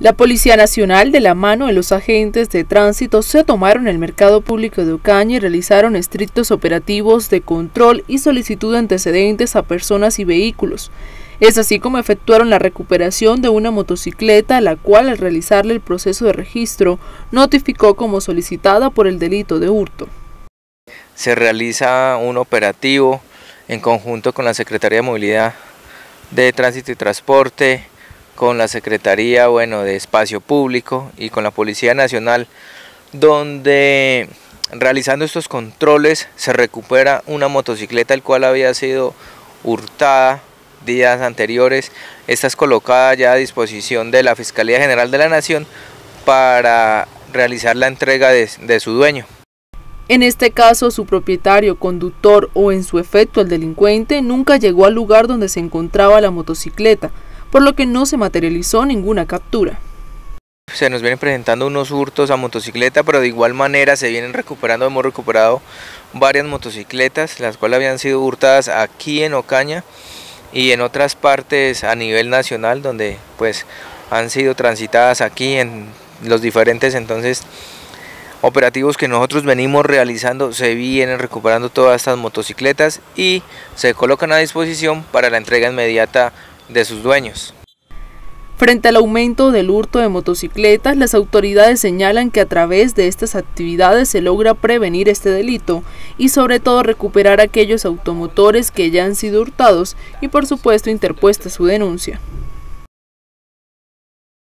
La Policía Nacional, de la mano de los agentes de tránsito, se tomaron el mercado público de Ocaña y realizaron estrictos operativos de control y solicitud de antecedentes a personas y vehículos. Es así como efectuaron la recuperación de una motocicleta, la cual al realizarle el proceso de registro notificó como solicitada por el delito de hurto. Se realiza un operativo en conjunto con la Secretaría de Movilidad de Tránsito y Transporte, con la Secretaría bueno, de Espacio Público y con la Policía Nacional, donde realizando estos controles se recupera una motocicleta el cual había sido hurtada días anteriores. Esta es colocada ya a disposición de la Fiscalía General de la Nación para realizar la entrega de, de su dueño. En este caso, su propietario, conductor o en su efecto el delincuente nunca llegó al lugar donde se encontraba la motocicleta, por lo que no se materializó ninguna captura. Se nos vienen presentando unos hurtos a motocicleta, pero de igual manera se vienen recuperando, hemos recuperado varias motocicletas, las cuales habían sido hurtadas aquí en Ocaña y en otras partes a nivel nacional, donde pues han sido transitadas aquí en los diferentes entonces operativos que nosotros venimos realizando se vienen recuperando todas estas motocicletas y se colocan a disposición para la entrega inmediata de sus dueños. Frente al aumento del hurto de motocicletas, las autoridades señalan que a través de estas actividades se logra prevenir este delito y sobre todo recuperar aquellos automotores que ya han sido hurtados y por supuesto interpuesta su denuncia.